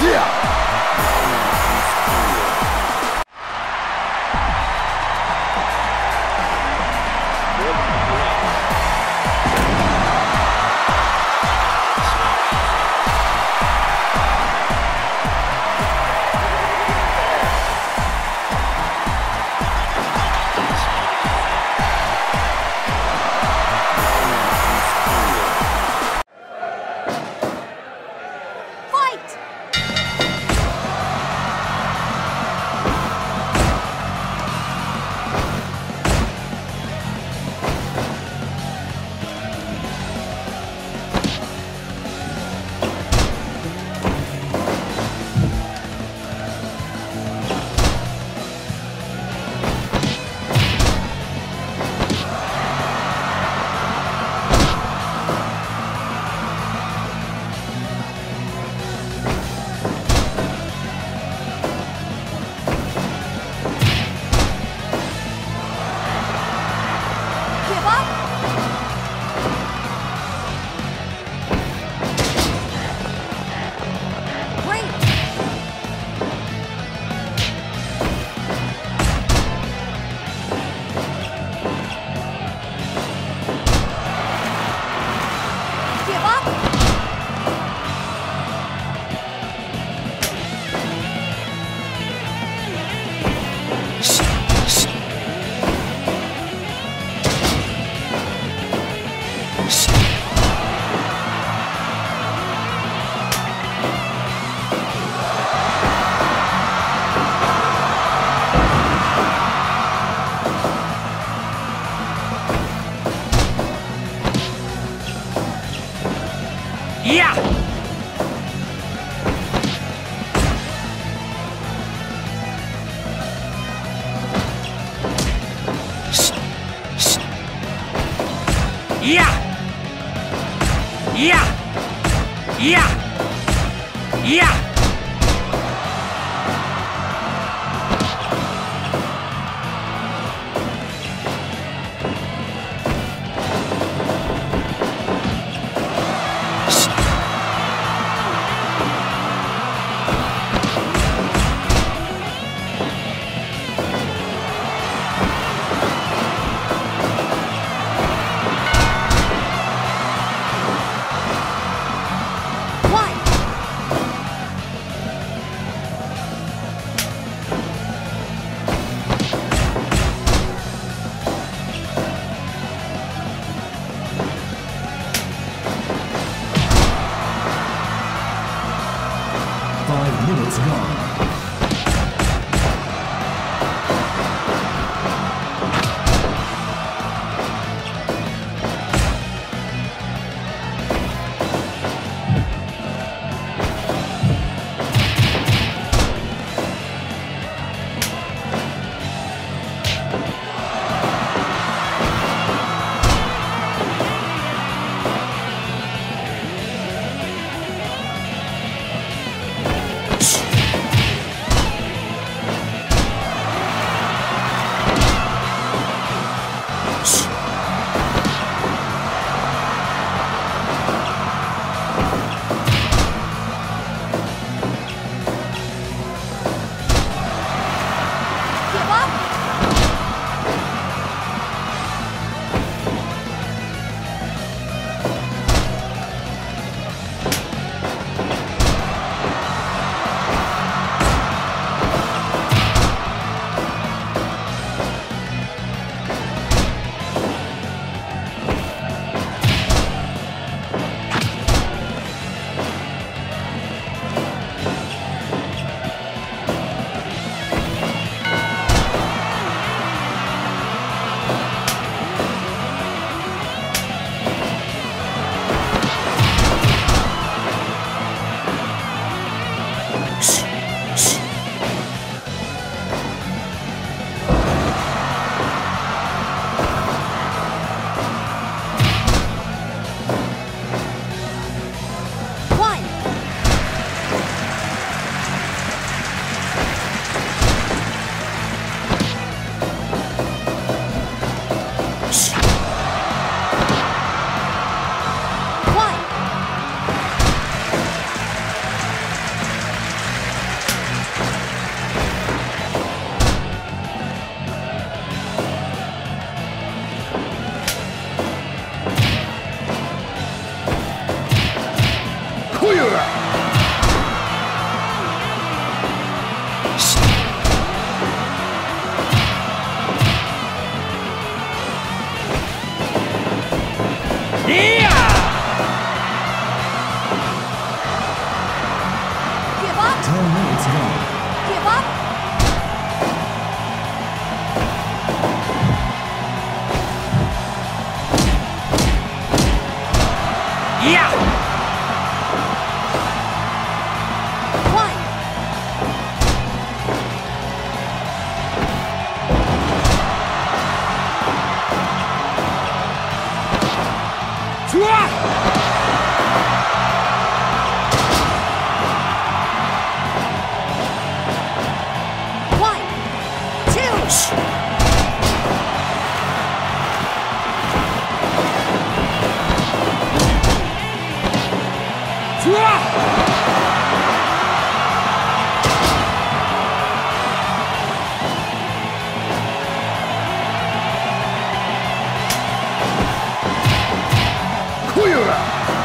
是。いや。いや。いや。いや。Yeah! 来いよな